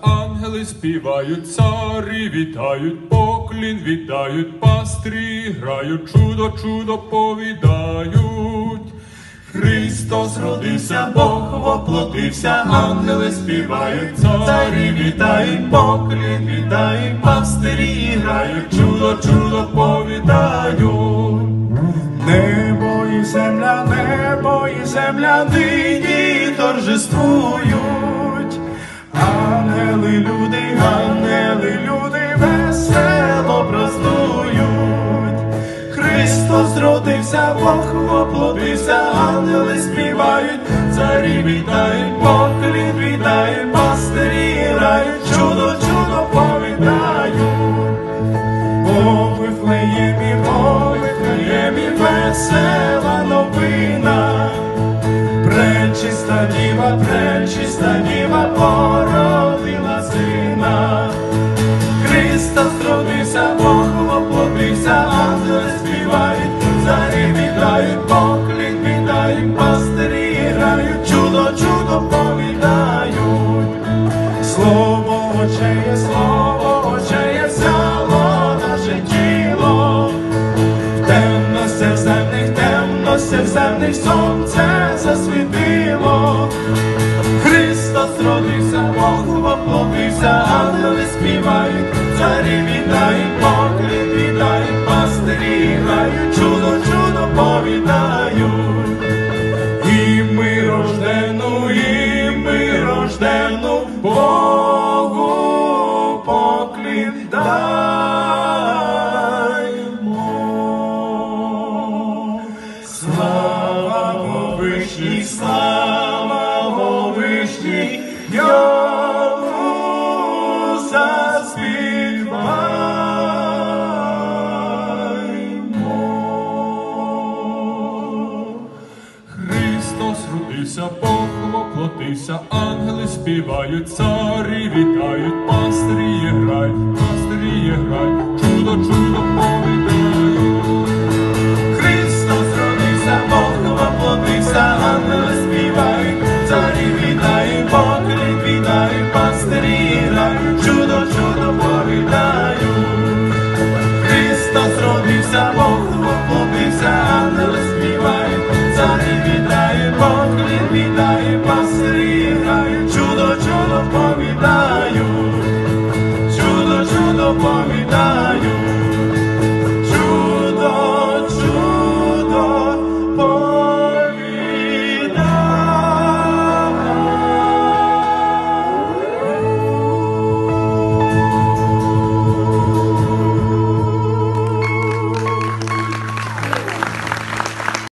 Ангели співають, царі вітають, поклін віддають, пастрі грають, чудо, чудо повідають. Христос родився, Бог воплотився, ангели співають, царі вітають, поклін віддають, пастирі грають, чудо, чудо повідають. Небо і земля, небо і земля нині торжествують. Христос родився, Бог воплотився, ангели співають, царі вітають, поклін вітають, пастирі грають, чудо, чудо повідають. О, Вифлеємі, о, Вифлеємі, весела новина. Пречиста діва, пречиста діва породила слово очеє, взяло наше тіло. В темностях земних, темностях земних сонце засвітило. Христос родився, Бог воплотився, ангели співають, царі вітають, даймо. Слава Вишній, слава Вишній, йому заспіваймо. Христос родився, Бог воплотився, ангели співають, царі вітають, чудо